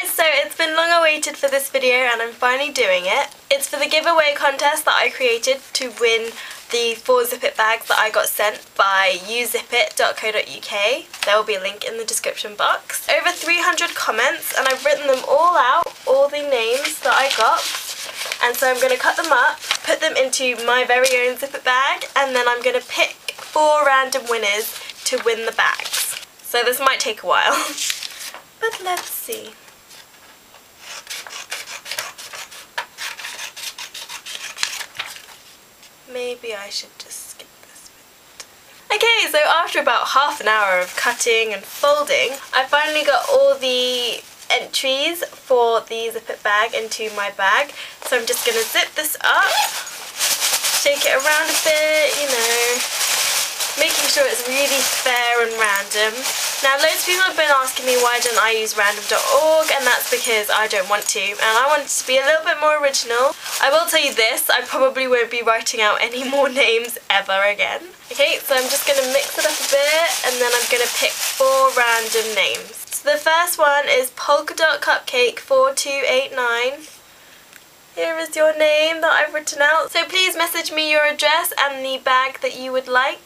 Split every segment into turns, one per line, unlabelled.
guys, so it's been long awaited for this video and I'm finally doing it. It's for the giveaway contest that I created to win the four Zip It bags that I got sent by uzipit.co.uk. There will be a link in the description box. Over 300 comments and I've written them all out, all the names that I got. And so I'm going to cut them up, put them into my very own Zip It bag and then I'm going to pick four random winners to win the bags. So this might take a while, but let's see. Maybe I should just skip this bit. Okay, so after about half an hour of cutting and folding, I finally got all the entries for the Zip It bag into my bag. So I'm just going to zip this up, shake it around a bit, you know, making sure it's really fair and random. Now loads of people have been asking me why don't I use random.org and that's because I don't want to and I want to be a little bit more original. I will tell you this, I probably won't be writing out any more names ever again. Okay, so I'm just going to mix it up a bit and then I'm going to pick four random names. So the first one is Polka Dot Cupcake 4289. Here is your name that I've written out. So please message me your address and the bag that you would like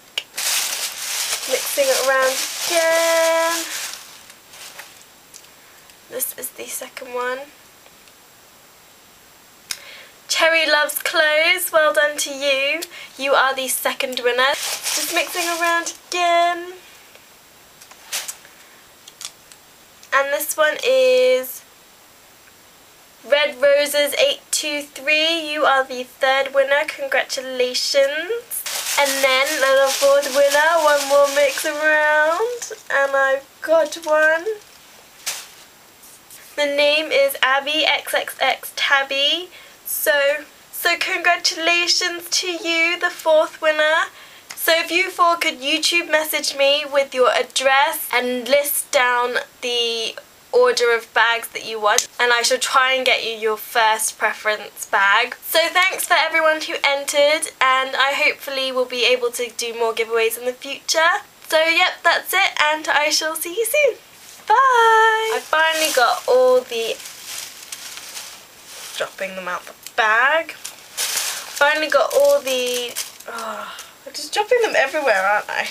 mixing it around again. This is the second one. Cherry loves clothes, well done to you. You are the second winner. Just mixing around again. And this one is Red Roses 823. You are the third winner. Congratulations. And then little fourth winner, one more mix around, and I've got one. The name is Abby XXX Tabby. So, so congratulations to you, the fourth winner. So if you four could YouTube message me with your address and list down the order of bags that you want and I shall try and get you your first preference bag. So thanks for everyone who entered and I hopefully will be able to do more giveaways in the future. So yep, that's it and I shall see you soon. Bye! I finally got all the... dropping them out the bag. Finally got all the... Oh, I'm just dropping them everywhere, aren't I?